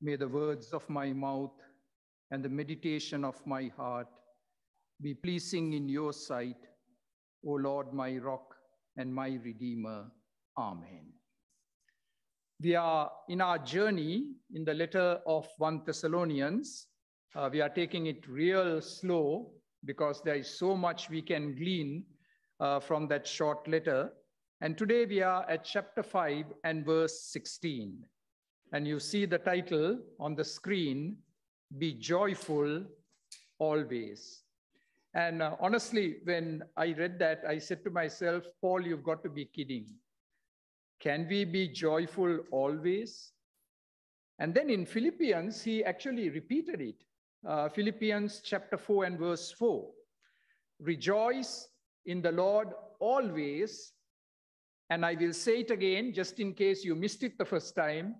May the words of my mouth and the meditation of my heart be pleasing in your sight, O Lord, my rock and my redeemer. Amen. We are in our journey in the letter of 1 Thessalonians. Uh, we are taking it real slow because there is so much we can glean uh, from that short letter. And today we are at chapter 5 and verse 16. And you see the title on the screen Be Joyful Always. And uh, honestly, when I read that, I said to myself, Paul, you've got to be kidding. Can we be joyful always? And then in Philippians, he actually repeated it. Uh, Philippians chapter 4 and verse 4. Rejoice in the Lord always. And I will say it again, just in case you missed it the first time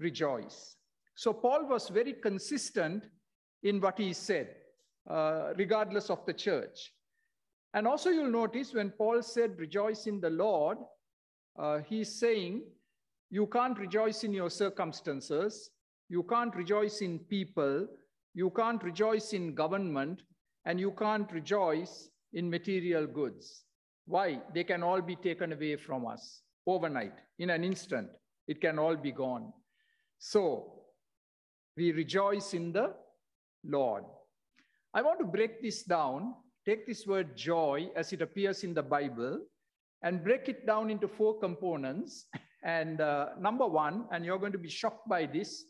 rejoice. So Paul was very consistent in what he said, uh, regardless of the church. And also, you'll notice when Paul said, rejoice in the Lord, uh, he's saying, you can't rejoice in your circumstances, you can't rejoice in people, you can't rejoice in government, and you can't rejoice in material goods. Why? They can all be taken away from us overnight, in an instant. It can all be gone. So we rejoice in the Lord. I want to break this down, take this word joy as it appears in the Bible, and break it down into four components. And uh, number one, and you're going to be shocked by this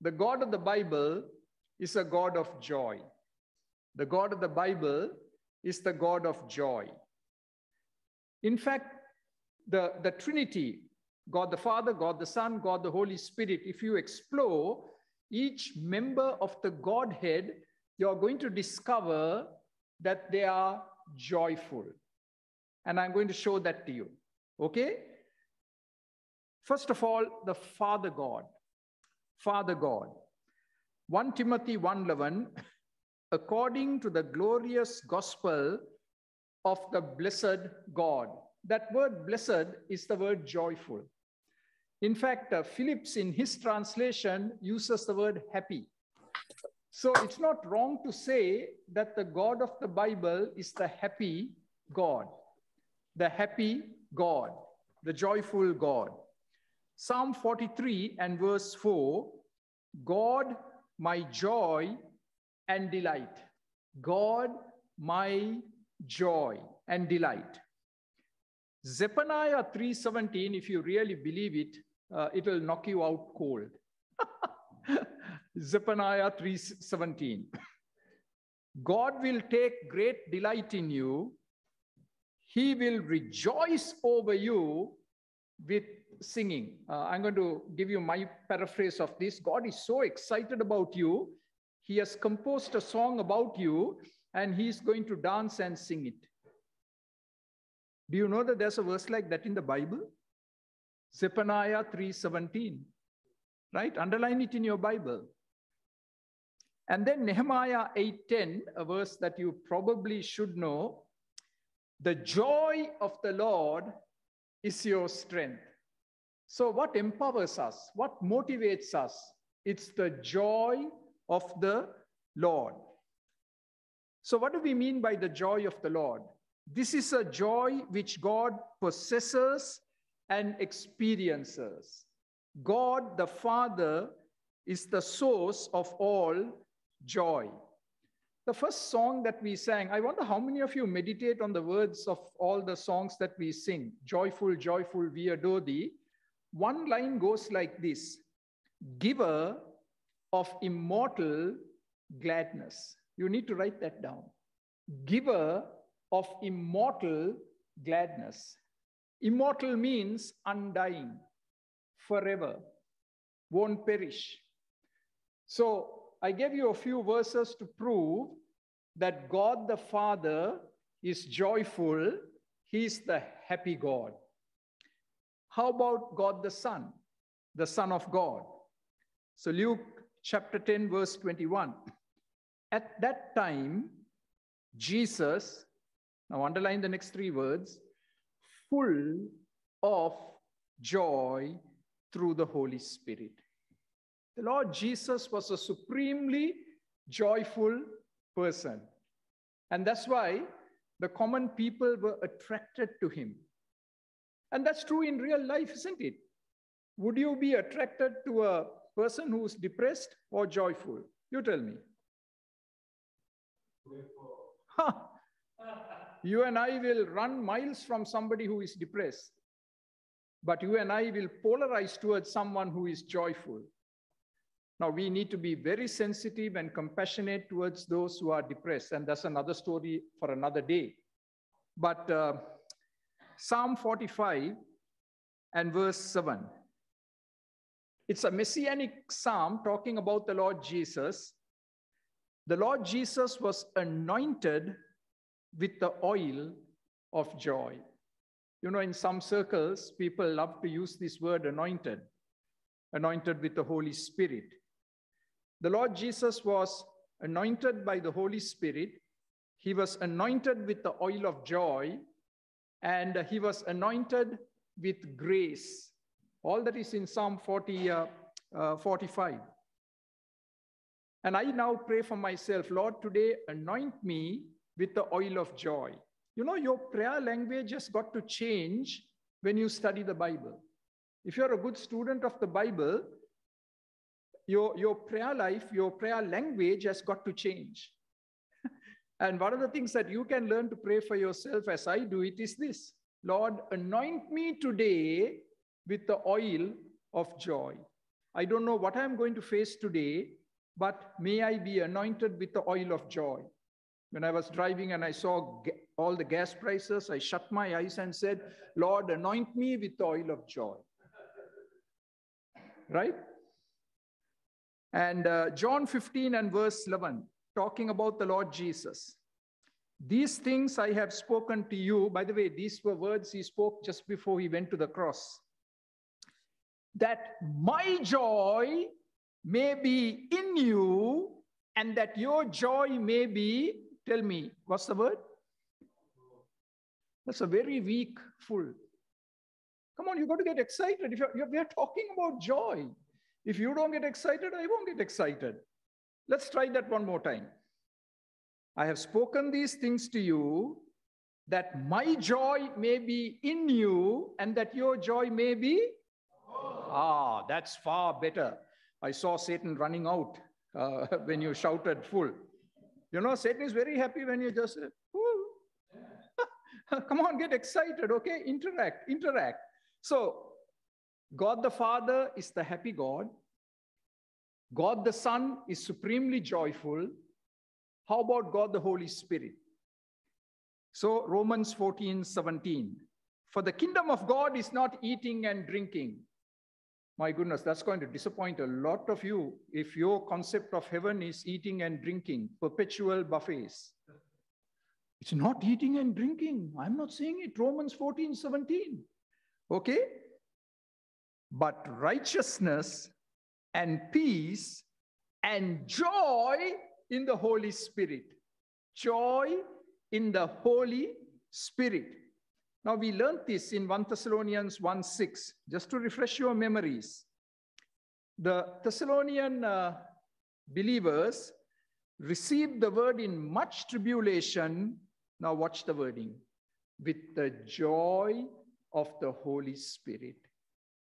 the God of the Bible is a God of joy. The God of the Bible is the God of joy. In fact, the, the Trinity, God the Father, God the Son, God the Holy Spirit, if you explore each member of the Godhead, you're going to discover that they are joyful. And I'm going to show that to you. Okay? First of all, the Father God. Father God. 1 Timothy 1:11 according to the glorious gospel of the blessed God. That word blessed is the word joyful. In fact, uh, Phillips in his translation uses the word happy. So it's not wrong to say that the God of the Bible is the happy God, the happy God, the joyful God. Psalm 43 and verse 4 God, my joy and delight. God, my joy and delight. Zephaniah 3:17, if you really believe it, uh, it will knock you out cold. Zephaniah 3:17. God will take great delight in you. He will rejoice over you with singing. Uh, I'm going to give you my paraphrase of this. God is so excited about you. He has composed a song about you and he's going to dance and sing it. Do you know that there's a verse like that in the Bible? Zephaniah 3:17. Right? Underline it in your Bible. And then Nehemiah 8:10, a verse that you probably should know. The joy of the Lord is your strength. So, what empowers us? What motivates us? It's the joy of the Lord. So, what do we mean by the joy of the Lord? This is a joy which God possesses and experiences. God the Father is the source of all joy. The first song that we sang, I wonder how many of you meditate on the words of all the songs that we sing. Joyful, joyful, we adore thee. One line goes like this Giver of immortal gladness. You need to write that down. Giver of immortal gladness. Immortal means undying, forever, won't perish. So I gave you a few verses to prove that God the Father is joyful, He's the happy God. How about God the Son, the Son of God? So, Luke chapter 10, verse 21. At that time, Jesus, now underline the next three words, full of joy through the Holy Spirit. The Lord Jesus was a supremely joyful person. And that's why the common people were attracted to him. And that's true in real life, isn't it? Would you be attracted to a person who's depressed or joyful? You tell me. You and I will run miles from somebody who is depressed, but you and I will polarize towards someone who is joyful. Now, we need to be very sensitive and compassionate towards those who are depressed, and that's another story for another day. But uh, Psalm 45 and verse 7. It's a messianic psalm talking about the Lord Jesus. The Lord Jesus was anointed with the oil of joy. You know, in some circles, people love to use this word anointed, anointed with the Holy Spirit. The Lord Jesus was anointed by the Holy Spirit. He was anointed with the oil of joy, and he was anointed with grace. All that is in Psalm 40, uh, uh, 45. And I now pray for myself, Lord, today anoint me with the oil of joy. You know, your prayer language has got to change when you study the Bible. If you're a good student of the Bible, your, your prayer life, your prayer language has got to change. and one of the things that you can learn to pray for yourself as I do it is this Lord, anoint me today with the oil of joy. I don't know what I'm going to face today, but may I be anointed with the oil of joy. When I was driving and I saw all the gas prices, I shut my eyes and said, Lord, anoint me with oil of joy. Right? And uh, John 15 and verse 11, talking about the Lord Jesus. These things I have spoken to you. By the way, these were words he spoke just before he went to the cross. That my joy may be in you, and that your joy may be, tell me, what's the word? That's a very weak full. Come on, you've got to get excited. If you're, we are talking about joy. If you don't get excited, I won't get excited. Let's try that one more time. I have spoken these things to you that my joy may be in you and that your joy may be. Ah, that's far better. I saw Satan running out uh, when you shouted full. You know, Satan is very happy when you just, come on, get excited, okay? Interact, interact. So God the Father is the happy God. God the Son is supremely joyful. How about God the Holy Spirit? So, Romans 14 17. For the kingdom of God is not eating and drinking. My goodness, that's going to disappoint a lot of you if your concept of heaven is eating and drinking, perpetual buffets. It's not eating and drinking. I'm not saying it. Romans 14 17. Okay? but righteousness and peace and joy in the Holy Spirit. Joy in the Holy Spirit. Now, we learned this in 1 Thessalonians 1 6, just to refresh your memories. The Thessalonian uh, believers received the word in much tribulation. Now, watch the wording with the joy of the Holy Spirit.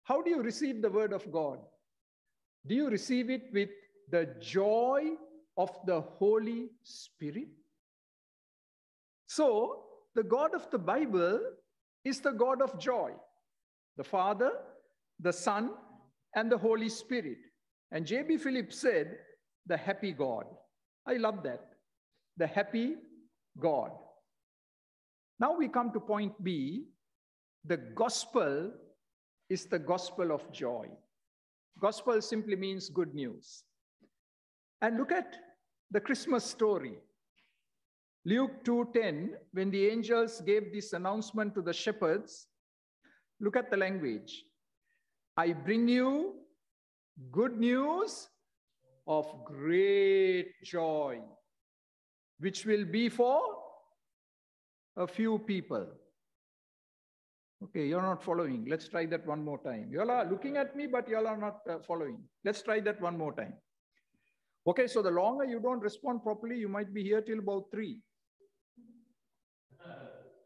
How do you receive the word of God? Do you receive it with the joy of the Holy Spirit? So, the God of the Bible is the God of joy the Father, the Son, and the Holy Spirit. And J.B. Phillips said, the happy God. I love that. The happy God. Now we come to point B the gospel is the gospel of joy. Gospel simply means good news. And look at the Christmas story. Luke 2:10 when the angels gave this announcement to the shepherds look at the language I bring you good news of great joy which will be for a few people Okay, you're not following. Let's try that one more time. You all are looking at me, but you all are not uh, following. Let's try that one more time. Okay, so the longer you don't respond properly, you might be here till about three.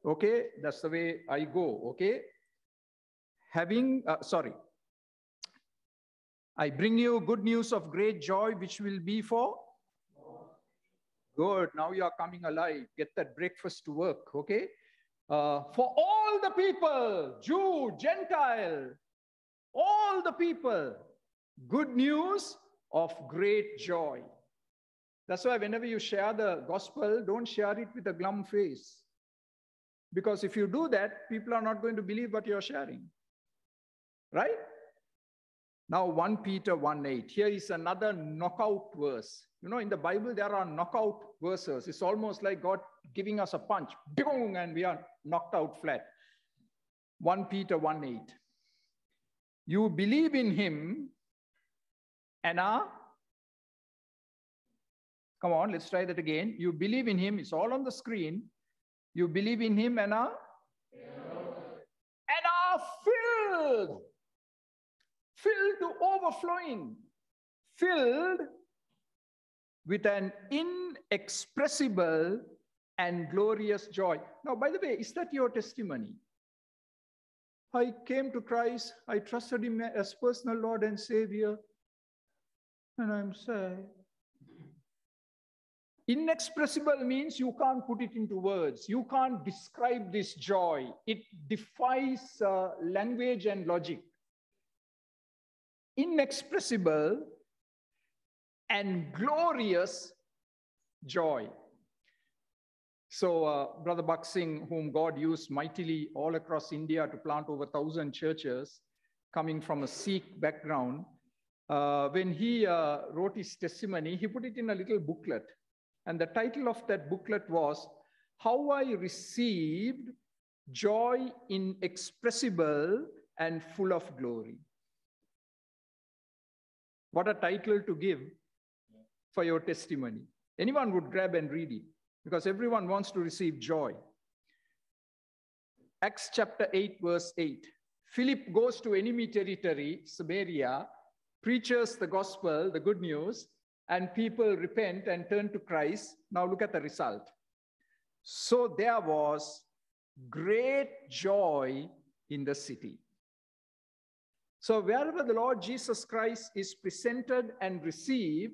Okay, that's the way I go. Okay, having, uh, sorry. I bring you good news of great joy, which will be for Good. Now you are coming alive. Get that breakfast to work. Okay. Uh, for all the people, Jew, Gentile, all the people, good news of great joy. That's why whenever you share the gospel, don't share it with a glum face. Because if you do that, people are not going to believe what you're sharing. Right? Now, 1 Peter 1 8. Here is another knockout verse. You know, in the Bible, there are knockout verses. It's almost like God giving us a punch, boom, and we are knocked out flat. 1 Peter 1 8. You believe in him and are. Come on, let's try that again. You believe in him, it's all on the screen. You believe in him and are. And are filled. Filled to overflowing. Filled with an inexpressible and glorious joy. Now, by the way, is that your testimony? I came to Christ, I trusted Him as personal Lord and Savior, and I'm sad. Inexpressible means you can't put it into words. You can't describe this joy. It defies uh, language and logic. Inexpressible and glorious joy. So, uh, Brother Singh, whom God used mightily all across India to plant over 1,000 churches, coming from a Sikh background, uh, when he uh, wrote his testimony, he put it in a little booklet. And the title of that booklet was How I Received Joy Inexpressible and Full of Glory. What a title to give for your testimony. Anyone would grab and read it because everyone wants to receive joy. Acts chapter 8, verse 8. Philip goes to enemy territory, Samaria, preaches the gospel, the good news, and people repent and turn to Christ. Now look at the result. So there was great joy in the city. So wherever the Lord Jesus Christ is presented and received,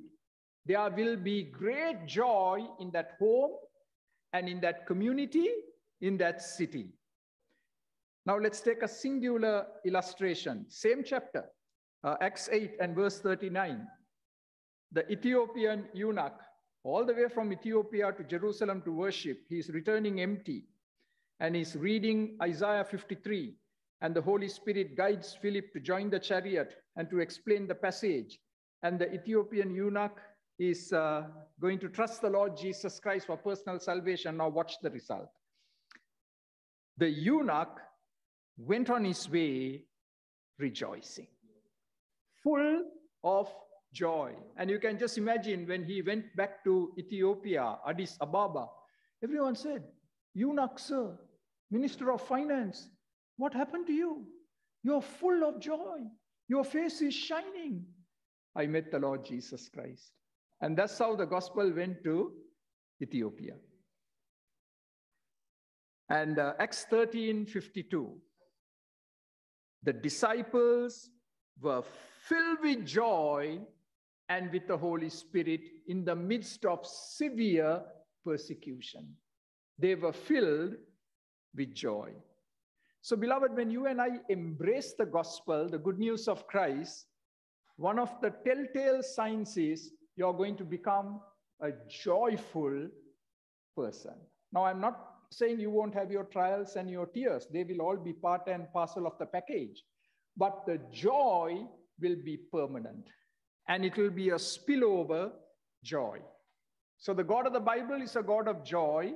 there will be great joy in that home and in that community, in that city. Now let's take a singular illustration. Same chapter, uh, Acts 8 and verse 39. The Ethiopian eunuch, all the way from Ethiopia to Jerusalem to worship, he's returning empty. And he's reading Isaiah 53. And the Holy Spirit guides Philip to join the chariot and to explain the passage. And the Ethiopian eunuch is uh, going to trust the Lord Jesus Christ for personal salvation. Now, watch the result. The eunuch went on his way rejoicing, full of joy. And you can just imagine when he went back to Ethiopia, Addis Ababa, everyone said, Eunuch, sir, Minister of Finance, what happened to you? You're full of joy. Your face is shining. I met the Lord Jesus Christ. And that's how the gospel went to Ethiopia. And uh, Acts 13 52, the disciples were filled with joy and with the Holy Spirit in the midst of severe persecution. They were filled with joy. So, beloved, when you and I embrace the gospel, the good news of Christ, one of the telltale signs is you're going to become a joyful person. Now, I'm not saying you won't have your trials and your tears, they will all be part and parcel of the package. But the joy will be permanent and it will be a spillover joy. So, the God of the Bible is a God of joy.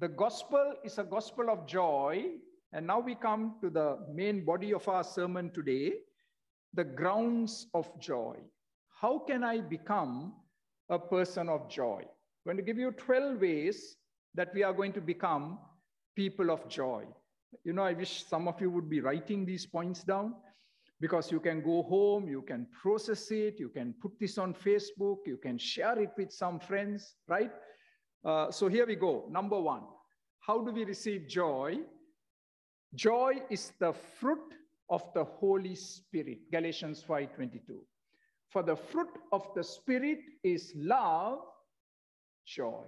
The gospel is a gospel of joy. And now we come to the main body of our sermon today the grounds of joy how can I become a person of joy? I'm going to give you 12 ways that we are going to become people of joy. You know, I wish some of you would be writing these points down because you can go home, you can process it, you can put this on Facebook, you can share it with some friends, right? Uh, so here we go. Number one, how do we receive joy? Joy is the fruit of the Holy Spirit, Galatians 5:22. For the fruit of the Spirit is love, joy.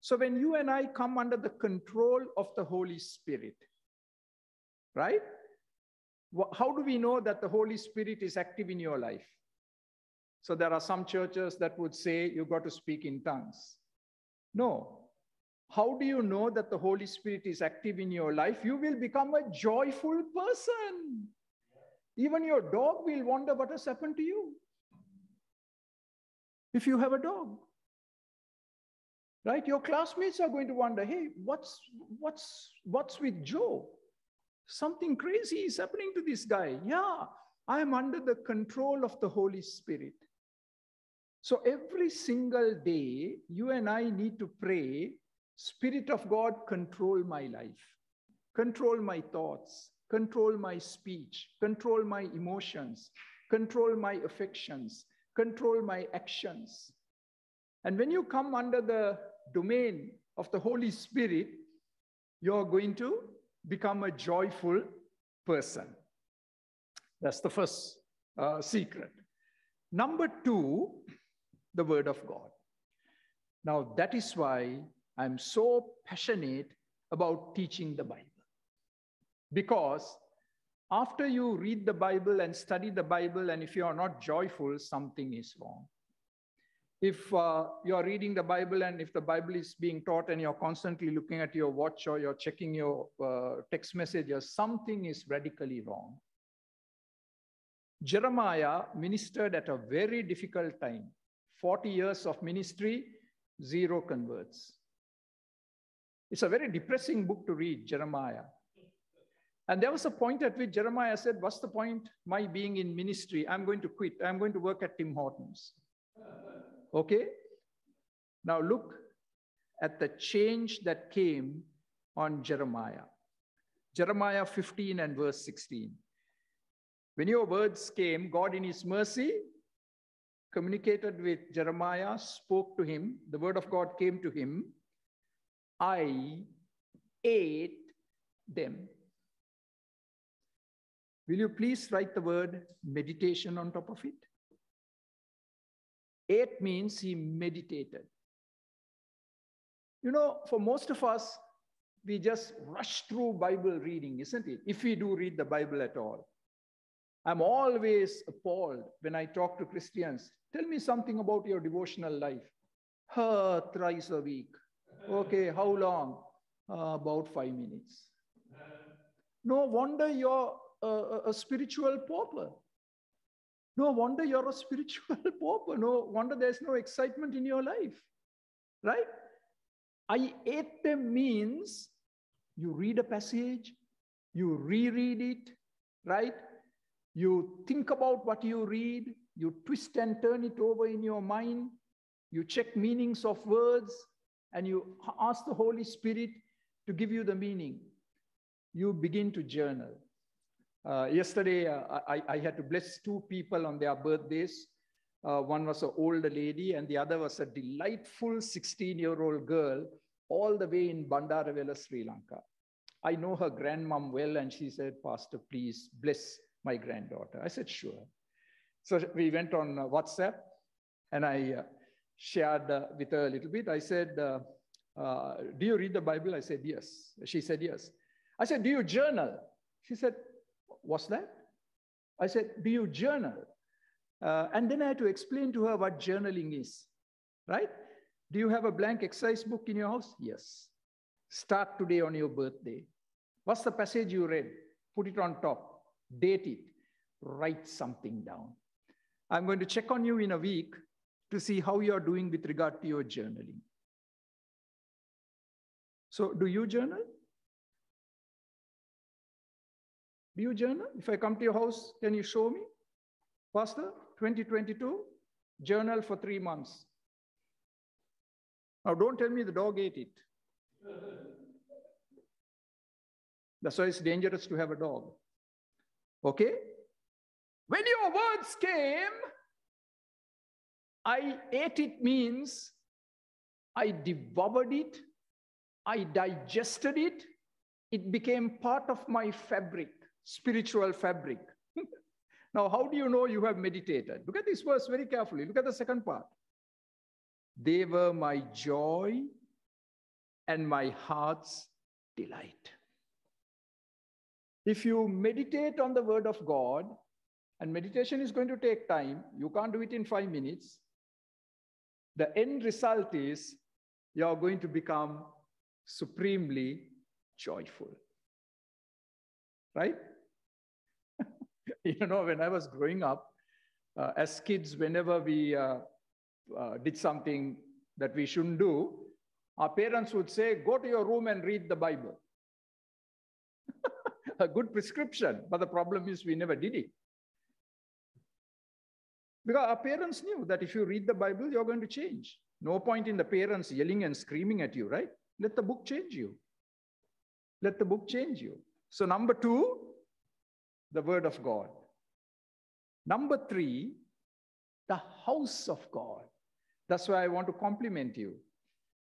So when you and I come under the control of the Holy Spirit, right? How do we know that the Holy Spirit is active in your life? So there are some churches that would say you got to speak in tongues. No. How do you know that the Holy Spirit is active in your life? You will become a joyful person. Even your dog will wonder what has happened to you. If you have a dog, right? Your classmates are going to wonder, hey, what's what's what's with Joe? Something crazy is happening to this guy. Yeah, I am under the control of the Holy Spirit. So every single day, you and I need to pray, Spirit of God, control my life, control my thoughts, control my speech, control my emotions, control my affections, control my actions. And when you come under the domain of the Holy Spirit, you're going to become a joyful person. That's the first uh, secret. Number two, the Word of God. Now, that is why I'm so passionate about teaching the Bible. Because after you read the Bible and study the Bible, and if you are not joyful, something is wrong. If uh, you're reading the Bible and if the Bible is being taught and you're constantly looking at your watch or you're checking your uh, text messages, something is radically wrong. Jeremiah ministered at a very difficult time 40 years of ministry, zero converts. It's a very depressing book to read, Jeremiah. And there was a point at which Jeremiah said, What's the point? My being in ministry, I'm going to quit. I'm going to work at Tim Hortons. Okay? Now look at the change that came on Jeremiah. Jeremiah 15 and verse 16. When your words came, God in his mercy communicated with Jeremiah, spoke to him, the word of God came to him. I ate them. Will you please write the word meditation on top of it? Ate means he meditated. You know, for most of us, we just rush through Bible reading, isn't it? If we do read the Bible at all. I'm always appalled when I talk to Christians. Tell me something about your devotional life. Uh, thrice a week. Okay, how long? Uh, about five minutes. No wonder you're a, a spiritual pauper. No wonder you're a spiritual pauper. No wonder there's no excitement in your life. Right? I ate them means you read a passage, you reread it, right? You think about what you read, you twist and turn it over in your mind, you check meanings of words, and you ask the Holy Spirit to give you the meaning. You begin to journal. Uh, yesterday, uh, I, I, had to bless two people on their birthdays. Uh, one was an older lady, and the other was a delightful 16 year old girl, all the way in Bandarawela, Sri Lanka. I know her grandmom well, and she said, Pastor, please bless my granddaughter. I said, sure. So we went on uh, WhatsApp and I uh, shared uh, with her a little bit. I said, Do you read the Bible? I said, Yes. She said, Yes. I said, Do you journal? She said, What's that? I said, Do you journal? Uh, and then I had to explain to her what journaling is, right? Do you have a blank exercise book in your house? Yes. Start today on your birthday. What's the passage you read? Put it on top date it, write something down. I'm going to check on you in a week to see how you're doing with regard to your journaling. So, do you journal? Do journal? If I come to your house, can you show me? Pastor, 2022, journal for three months. Now, don't tell me the dog ate it. That's why it's dangerous to have a dog. Okay? When your words came, I ate it means I devoured it, I digested it, it became part of my fabric, spiritual fabric. now, how do you know you have meditated? Look at this verse very carefully. Look at the second part. They were my joy and my heart's delight. If you meditate on the word of God, and meditation is going to take time, you can't do it in five minutes. The end result is you're going to become supremely joyful. Right? you know, when I was growing up, uh, as kids, whenever we uh, uh, did something that we shouldn't do, our parents would say, Go to your room and read the Bible. a good prescription, but the problem is we never did it. Because our parents knew that if you read the Bible, you're going to change. No point in the parents yelling and screaming at you, right? Let the book change you. Let the book change you. So, number two, the Word of God. Number three, the house of God. That's why I want to compliment you.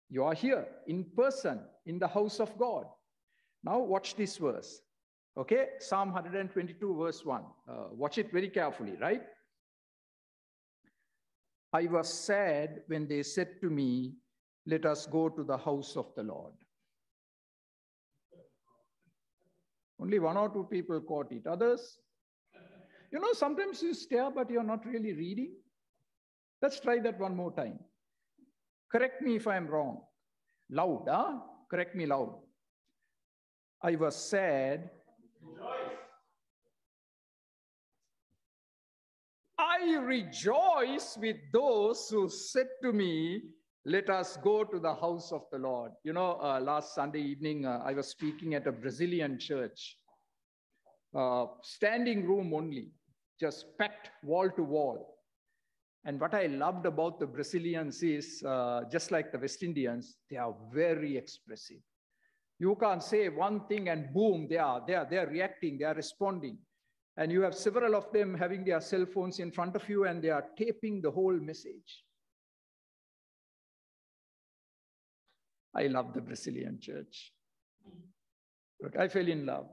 You are here in person in the house of God. Now, watch this verse. Okay, Psalm 122, verse 1. Uh, watch it very carefully, right? I was sad when they said to me, Let us go to the house of the Lord. Only one or two people caught it. Others, you know, sometimes you stare, but you're not really reading. Let's try that one more time. Correct me if I'm wrong. Loud, huh? Correct me loud. I was sad. I rejoice with those who said to me, Let us go to the house of the Lord. You know, uh, last Sunday evening, uh, I was speaking at a Brazilian church, uh, standing room only, just packed wall to wall. And what I loved about the Brazilians is, uh, just like the West Indians, they are very expressive. You can't say one thing and boom, they are, they are, they are reacting, they are responding. And you have several of them having their cell phones in front of you and they are taping the whole message. I love the Brazilian church. But I fell in love.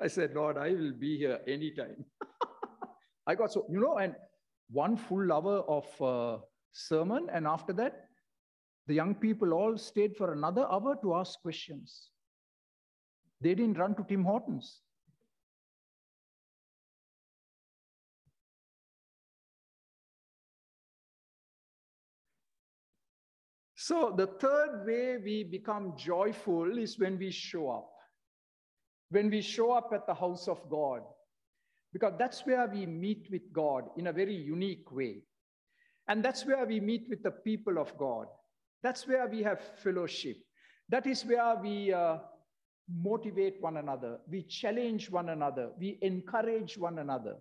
I said, Lord, I will be here anytime. I got so, you know, and one full hour of uh, sermon, and after that, the young people all stayed for another hour to ask questions. They didn't run to Tim Hortons. So, the third way we become joyful is when we show up. When we show up at the house of God because that's where we meet with God in a very unique way. And that's where we meet with the people of God. That's where we have fellowship. That is where we uh, motivate one another, we challenge one another, we encourage one another.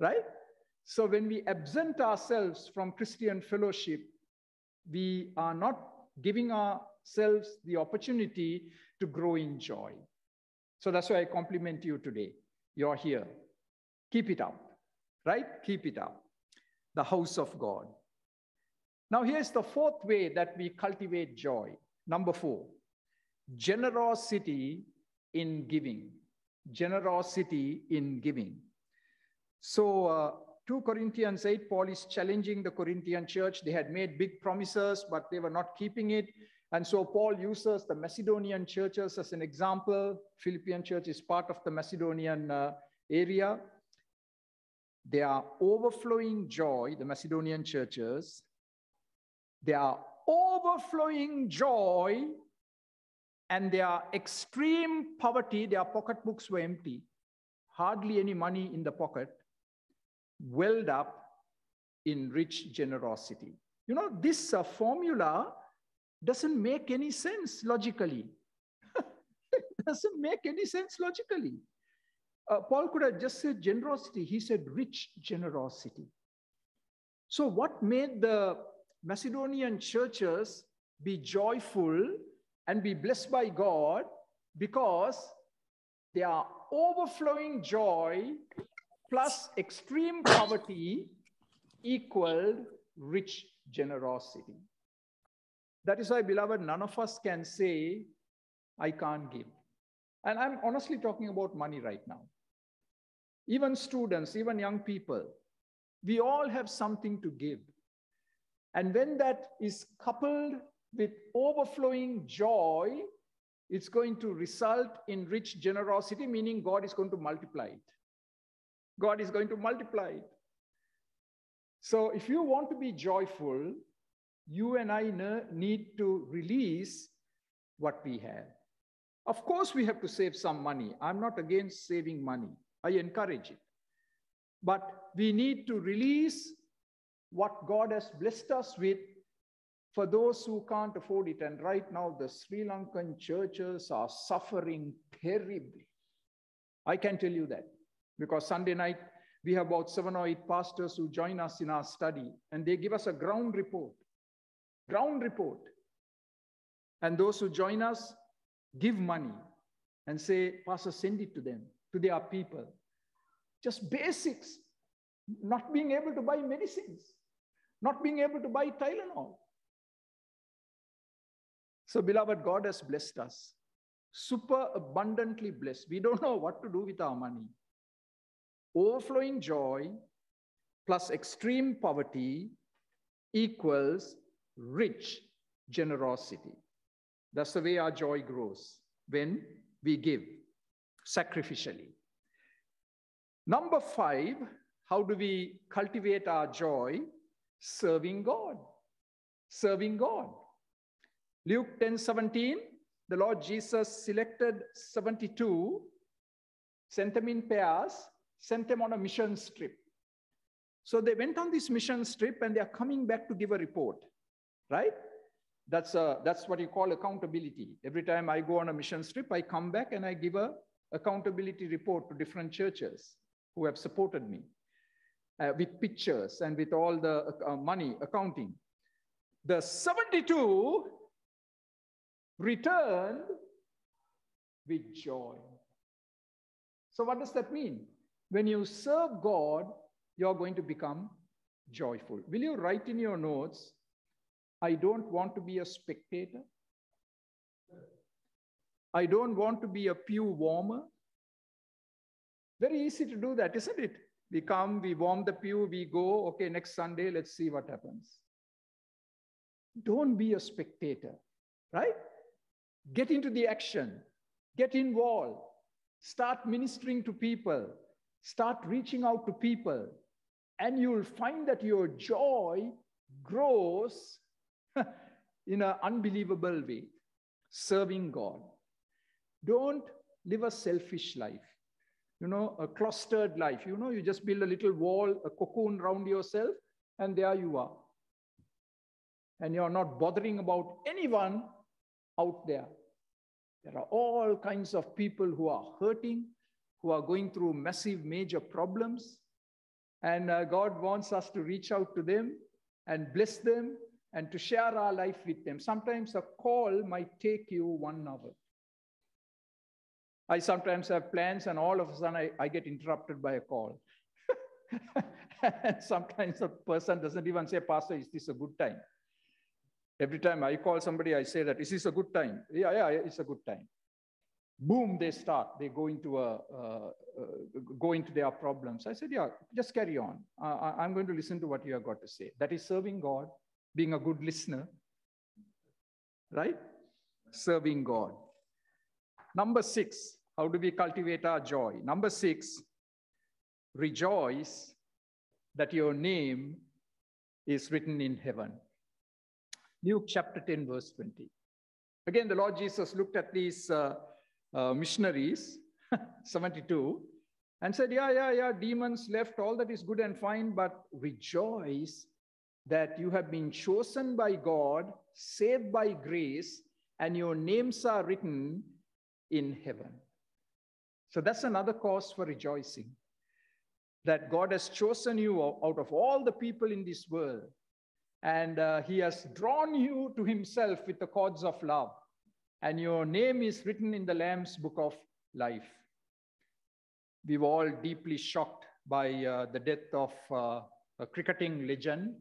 Right? So when we absent ourselves from Christian fellowship, we are not giving ourselves the opportunity to grow in joy. So that's why I compliment you today you're here. Keep it up, right? Keep it up. The house of God. Now, here's the fourth way that we cultivate joy. Number four, generosity in giving. Generosity in giving. So, uh, 2 Corinthians 8, Paul is challenging the Corinthian church. They had made big promises, but they were not keeping it. And so Paul uses the Macedonian churches as an example. Philippian church is part of the Macedonian uh, area. They are overflowing joy, the Macedonian churches. They are overflowing joy and their extreme poverty, their pocketbooks were empty, hardly any money in the pocket, welled up in rich generosity. You know, this uh, formula doesn't make any sense logically. it doesn't make any sense logically. Uh, Paul could have just said generosity. He said rich generosity. So, what made the Macedonian churches be joyful and be blessed by God because they are overflowing joy plus extreme poverty equaled rich generosity. That is why, beloved, none of us can say, I can't give. And I'm honestly talking about money right now. Even students, even young people, we all have something to give. And when that is coupled with overflowing joy, it's going to result in rich generosity, meaning God is going to multiply it. God is going to multiply it. So if you want to be joyful, you and I need to release what we have. Of course, we have to save some money. I'm not against saving money, I encourage it. But we need to release what God has blessed us with for those who can't afford it. And right now, the Sri Lankan churches are suffering terribly. I can tell you that because Sunday night, we have about seven or eight pastors who join us in our study, and they give us a ground report. Ground report. And those who join us give money and say, Pastor, send it to them, to their people. Just basics. Not being able to buy medicines, not being able to buy Tylenol. So, beloved, God has blessed us, super abundantly blessed. We don't know what to do with our money. Overflowing joy plus extreme poverty equals rich generosity. That's the way our joy grows when we give sacrificially. Number five, how do we cultivate our joy? Serving God. Serving God. Luke 10 17, the Lord Jesus selected 72, sent them in pairs, sent them on a mission trip. So they went on this mission trip and they are coming back to give a report, right? That's, a, that's what you call accountability. Every time I go on a mission trip, I come back and I give a accountability report to different churches who have supported me uh, with pictures and with all the uh, money accounting. The 72 returned with joy. So, what does that mean? When you serve God, you're going to become joyful. Will you write in your notes, I don't want to be a spectator? I don't want to be a pew warmer. Very easy to do that, isn't it? We come, we warm the pew, we go, okay, next Sunday, let's see what happens. Don't be a spectator, right? Get into the action, get involved, start ministering to people, start reaching out to people, and you'll find that your joy grows in an unbelievable way, serving God. Don't live a selfish life, you know, a clustered life. You know, you just build a little wall, a cocoon around yourself, and there you are. And you're not bothering about anyone out there. There are all kinds of people who are hurting, who are going through massive, major problems. And uh, God wants us to reach out to them and bless them and to share our life with them. Sometimes a call might take you one hour. I sometimes have plans, and all of a sudden I, I get interrupted by a call. and sometimes a person doesn't even say, Pastor, is this a good time? Every time I call somebody, I say that, is this a good time? Yeah, yeah, it's a good time. Boom, they start. They go into, a, uh, uh, go into their problems. I said, yeah, just carry on. Uh, I'm going to listen to what you have got to say. That is serving God, being a good listener, right? Serving God. Number six, how do we cultivate our joy? Number six, rejoice that your name is written in heaven. Luke chapter 10, verse 20. Again, the Lord Jesus looked at these uh, uh, missionaries, 72, and said, Yeah, yeah, yeah, demons left, all that is good and fine, but rejoice that you have been chosen by God, saved by grace, and your names are written in heaven. So that's another cause for rejoicing that God has chosen you out of all the people in this world and uh, he has drawn you to himself with the cords of love. And your name is written in the Lamb's book of life. We were all deeply shocked by uh, the death of uh, a cricketing legend.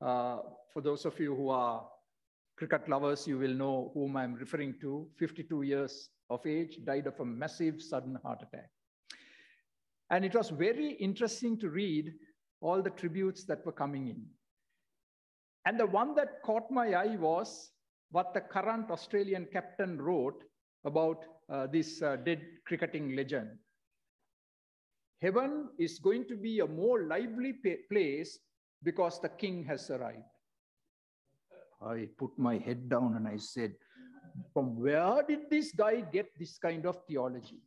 Uh, for those of you who are cricket lovers, you will know whom I'm referring to. 52 years of age, died of a massive sudden heart attack. And it was very interesting to read all the tributes that were coming in. And the one that caught my eye was what the current Australian captain wrote about uh, this uh, dead cricketing legend. Heaven is going to be a more lively place because the king has arrived. I put my head down and I said, from where did this guy get this kind of theology?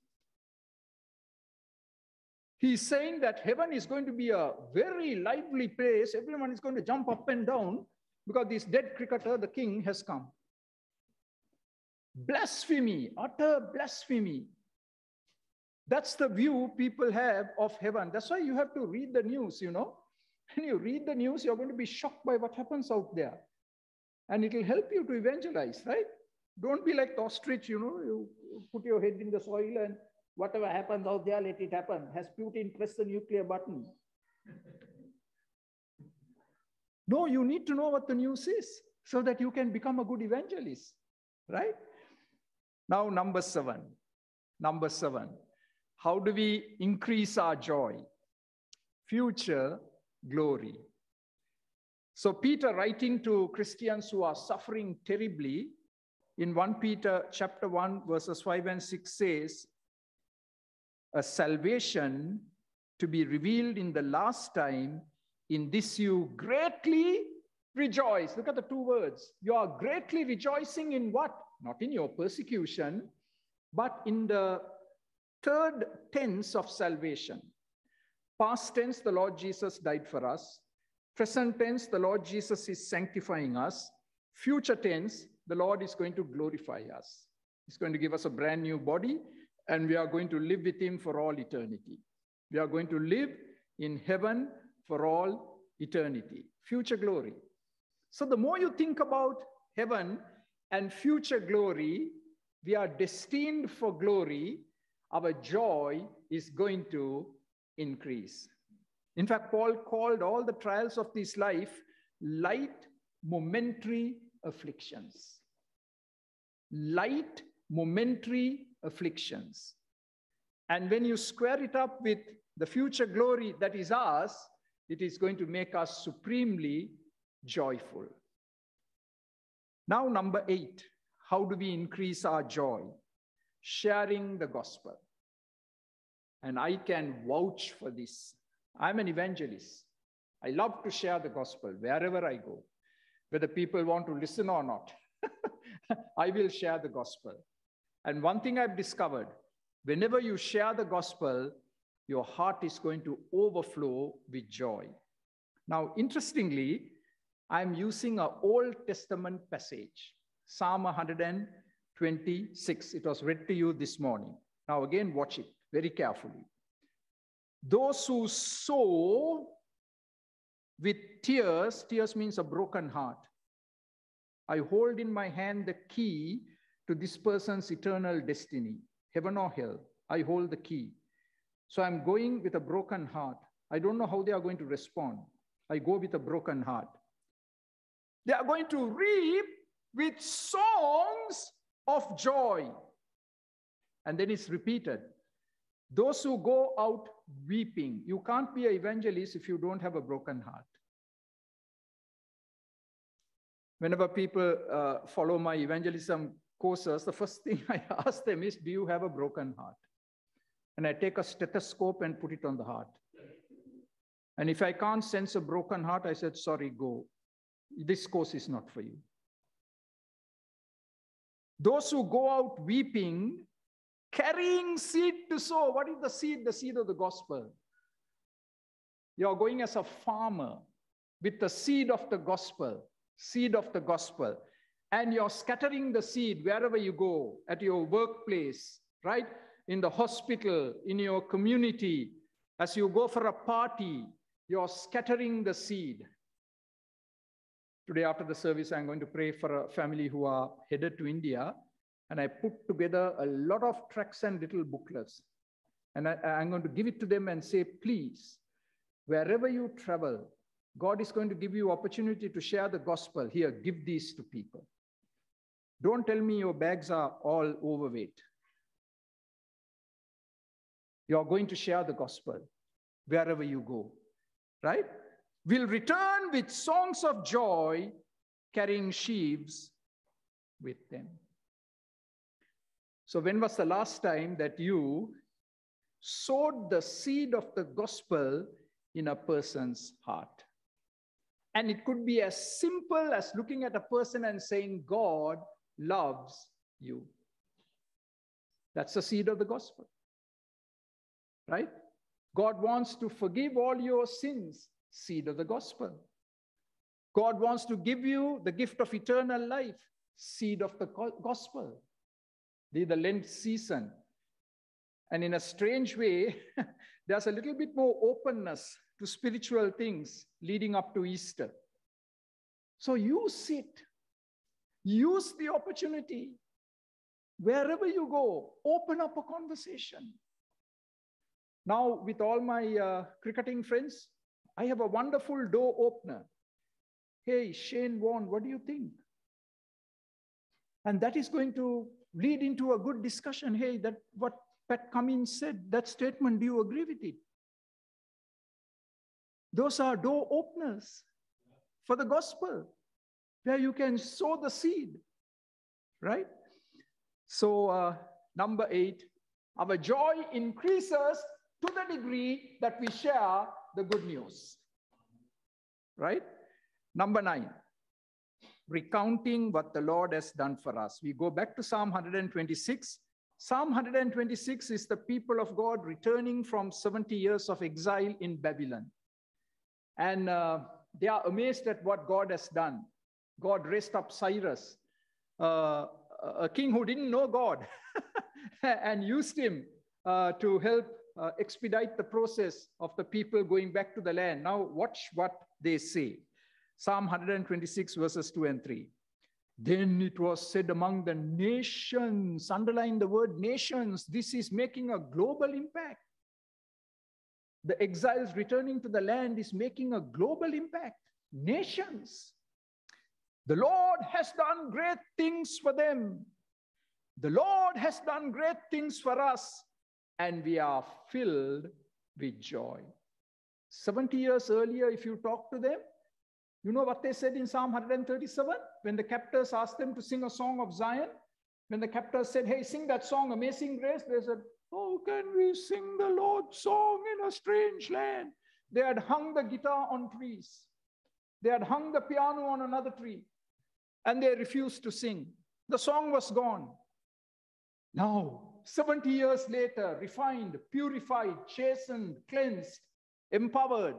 He's saying that heaven is going to be a very lively place. Everyone is going to jump up and down because this dead cricketer, the king, has come. Blasphemy, utter blasphemy. That's the view people have of heaven. That's why you have to read the news, you know. When you read the news, you're going to be shocked by what happens out there. And it'll help you to evangelize, right? Don't be like the ostrich, you know, you put your head in the soil and whatever happens out there, let it happen. Has Putin pressed the nuclear button? No, you need to know what the news is so that you can become a good evangelist, right? Now, number seven. Number seven. How do we increase our joy? Future glory. So, Peter, writing to Christians who are suffering terribly, in 1 Peter chapter 1, verses 5 and 6 says, A salvation to be revealed in the last time, in this you greatly rejoice. Look at the two words. You are greatly rejoicing in what? Not in your persecution, but in the third tense of salvation. Past tense, the Lord Jesus died for us. Present tense, the Lord Jesus is sanctifying us. Future tense, the Lord is going to glorify us. He's going to give us a brand new body, and we are going to live with Him for all eternity. We are going to live in heaven for all eternity. Future glory. So, the more you think about heaven and future glory, we are destined for glory. Our joy is going to increase. In fact, Paul called all the trials of this life light, momentary afflictions. Light, momentary afflictions. And when you square it up with the future glory that is ours, it is going to make us supremely joyful. Now, number eight, how do we increase our joy? Sharing the gospel. And I can vouch for this. I'm an evangelist. I love to share the gospel wherever I go, whether people want to listen or not. I will share the gospel. And one thing I've discovered whenever you share the gospel, your heart is going to overflow with joy. Now, interestingly, I'm using an Old Testament passage, Psalm 126. It was read to you this morning. Now, again, watch it very carefully. Those who sow with tears, tears means a broken heart. I hold in my hand the key to this person's eternal destiny, heaven or hell. I hold the key. So I'm going with a broken heart. I don't know how they are going to respond. I go with a broken heart. They are going to reap with songs of joy. And then it's repeated. Those who go out weeping, you can't be an evangelist if you don't have a broken heart. Whenever people uh, follow my evangelism courses, the first thing I ask them is, Do you have a broken heart? And I take a stethoscope and put it on the heart. And if I can't sense a broken heart, I said, Sorry, go. This course is not for you. Those who go out weeping carrying seed to sow. What is the seed? The seed of the gospel. You're going as a farmer with the seed of the gospel, seed of the gospel, and you're scattering the seed wherever you go, at your workplace, right? In the hospital, in your community, as you go for a party, you're scattering the seed. Today, after the service, I'm going to pray for a family who are headed to India and I put together a lot of tracks and little booklets. And I, I'm going to give it to them and say, please, wherever you travel, God is going to give you opportunity to share the gospel. Here, give these to people. Don't tell me your bags are all overweight. You're going to share the gospel wherever you go, right? We'll return with songs of joy, carrying sheaves with them. So, when was the last time that you sowed the seed of the gospel in a person's heart? And it could be as simple as looking at a person and saying, God loves you. That's the seed of the gospel, right? God wants to forgive all your sins, seed of the gospel. God wants to give you the gift of eternal life, seed of the gospel. The, the Lent season. And in a strange way, there's a little bit more openness to spiritual things leading up to Easter. So use it. Use the opportunity. Wherever you go, open up a conversation. Now, with all my uh, cricketing friends, I have a wonderful door opener. Hey, Shane Warne, what do you think? And that is going to lead into a good discussion. Hey, that what Pat Cummins said, that statement, do you agree with it? Those are door openers for the gospel, where you can sow the seed, right? So, uh, number eight, our joy increases to the degree that we share the good news, right? Number nine, recounting what the Lord has done for us. We go back to Psalm 126. Psalm 126 is the people of God returning from 70 years of exile in Babylon. And uh, they are amazed at what God has done. God raised up Cyrus, uh, a king who didn't know God, and used him uh, to help uh, expedite the process of the people going back to the land. Now, watch what they say. Psalm 126, verses 2 and 3. Then it was said among the nations, underline the word nations, this is making a global impact the exiles returning to the land is making a global impact. Nations. The Lord has done great things for them. The Lord has done great things for us, and we are filled with joy. 70 years earlier, if you talk to them, you know what they said in Psalm 137? When the captors asked them to sing a song of Zion, when the captors said, Hey, sing that song, Amazing Grace, they said, how can we sing the Lord's song in a strange land? They had hung the guitar on trees. They had hung the piano on another tree. And they refused to sing. The song was gone. Now, 70 years later, refined, purified, chastened, cleansed, empowered,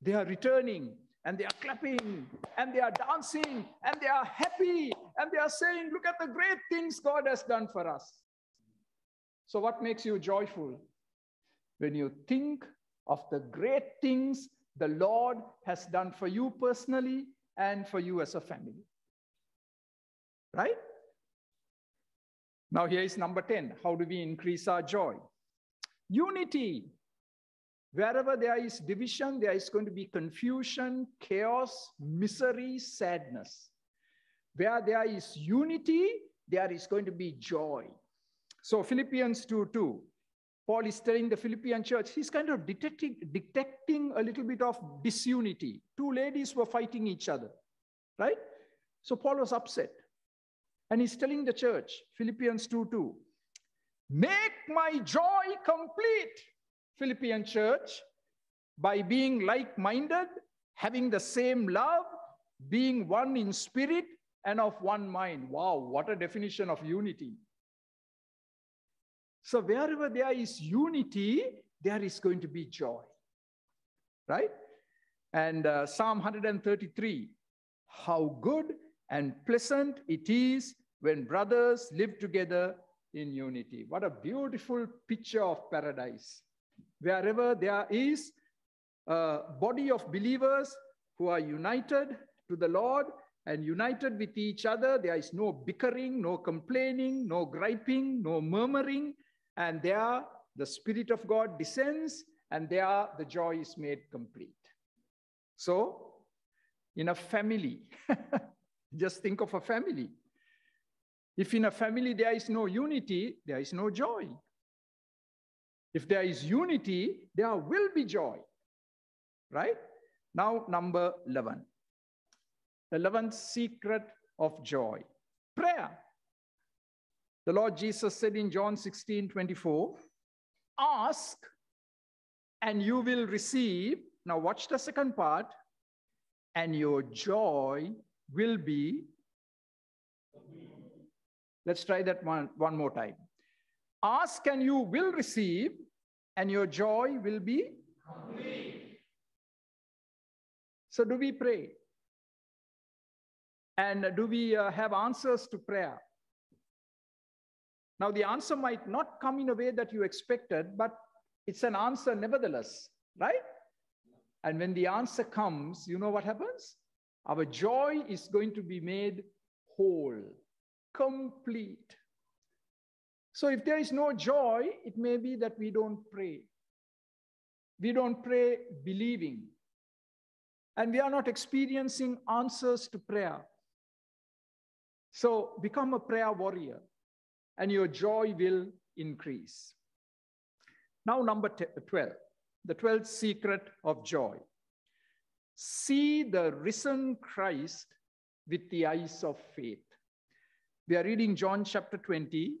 they are returning and they are clapping and they are dancing and they are happy and they are saying, Look at the great things God has done for us. So, what makes you joyful? When you think of the great things the Lord has done for you personally and for you as a family. Right? Now, here is number 10. How do we increase our joy? Unity. Wherever there is division, there is going to be confusion, chaos, misery, sadness. Where there is unity, there is going to be joy. So Philippians 2 2, Paul is telling the Philippian church, he's kind of detecting, detecting a little bit of disunity. Two ladies were fighting each other, right? So Paul was upset. And he's telling the church, Philippians 2 2, make my joy complete, Philippian church, by being like minded, having the same love, being one in spirit and of one mind. Wow, what a definition of unity. So wherever there is unity, there is going to be joy, right? And uh, Psalm 133, how good and pleasant it is when brothers live together in unity. What a beautiful picture of paradise. Wherever there is a body of believers who are united to the Lord and united with each other. There is no bickering, no complaining, no griping, no murmuring. And there the Spirit of God descends, and there the joy is made complete. So, in a family, just think of a family. If in a family there is no unity, there is no joy. If there is unity, there will be joy. Right? Now, number 11. The 11th secret of joy prayer. The Lord Jesus said in John 16 24, Ask and you will receive. Now, watch the second part, and your joy will be. Let's try that one, one more time. Ask and you will receive, and your joy will be complete. So, do we pray? And do we uh, have answers to prayer? Now, the answer might not come in a way that you expected, but it's an answer nevertheless, right? And when the answer comes, you know what happens? Our joy is going to be made whole, complete. So if there is no joy, it may be that we don't pray. We don't pray believing. And we are not experiencing answers to prayer. So become a prayer warrior, and your joy will increase. Now, number 12, the 12th secret of joy. See the risen Christ with the eyes of faith. We are reading John chapter 20.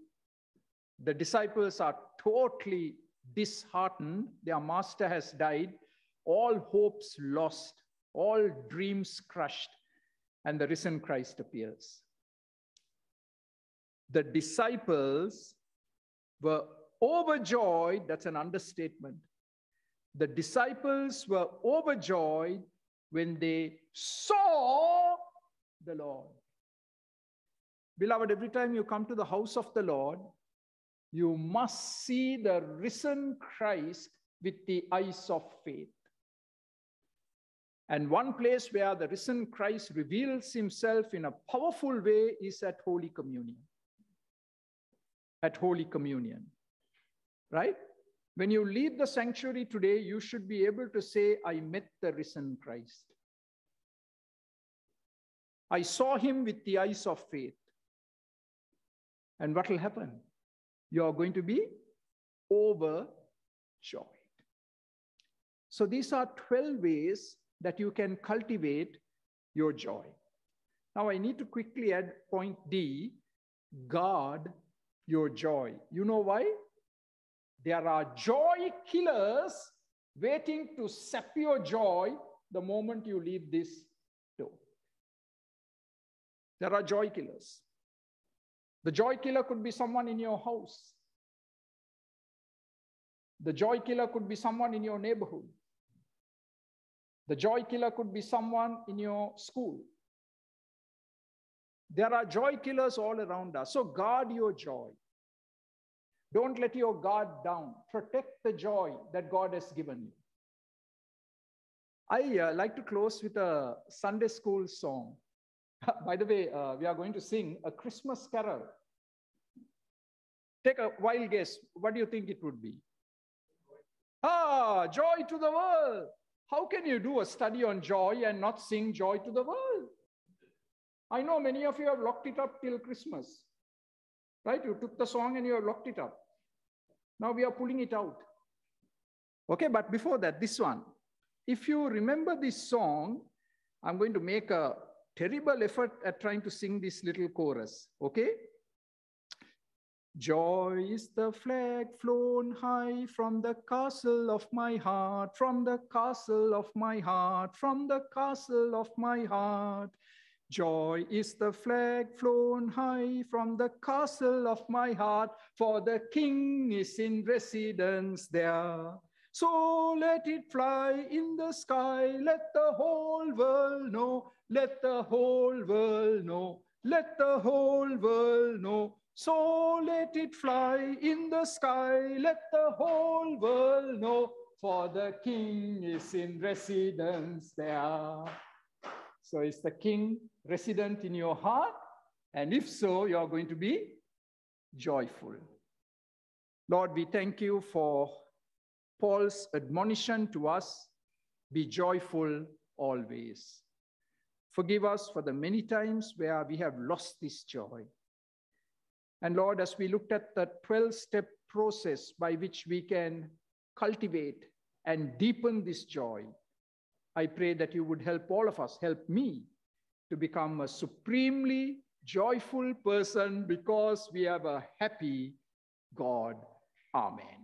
The disciples are totally disheartened. Their master has died. All hopes lost, all dreams crushed, and the risen Christ appears. The disciples were overjoyed, that's an understatement. The disciples were overjoyed when they saw the Lord. Beloved, every time you come to the house of the Lord, you must see the risen Christ with the eyes of faith. And one place where the risen Christ reveals himself in a powerful way is at Holy Communion. At Holy Communion right? When you leave the sanctuary today, you should be able to say, I met the risen Christ. I saw him with the eyes of faith. And what will happen? You are going to be overjoyed. So these are 12 ways that you can cultivate your joy. Now I need to quickly add point D, guard your joy. You know why? There are joy killers waiting to sap your joy the moment you leave this door. There are joy killers. The joy killer could be someone in your house. The joy killer could be someone in your neighborhood. The joy killer could be someone in your school. There are joy killers all around us. So guard your joy. Don't let your guard down. Protect the joy that God has given you. I uh, like to close with a Sunday school song. By the way, uh, we are going to sing a Christmas carol. Take a wild guess. What do you think it would be? Ah, joy to the world. How can you do a study on joy and not sing joy to the world? I know many of you have locked it up till Christmas right? You took the song and you have locked it up. Now we are pulling it out. Okay, but before that, this one. If you remember this song, I'm going to make a terrible effort at trying to sing this little chorus, okay? Joy is the flag flown high from the castle of my heart, from the castle of my heart, from the castle of my heart. Joy is the flag flown high from the castle of my heart, for the king is in residence there. So let it fly in the sky, let the whole world know, let the whole world know, let the whole world know. So let it fly in the sky, let the whole world know, for the king is in residence there. So is the King resident in your heart? And if so, you are going to be joyful. Lord, we thank you for Paul's admonition to us be joyful always. Forgive us for the many times where we have lost this joy. And Lord, as we looked at the 12 step process by which we can cultivate and deepen this joy, I pray that you would help all of us, help me to become a supremely joyful person because we have a happy God. Amen.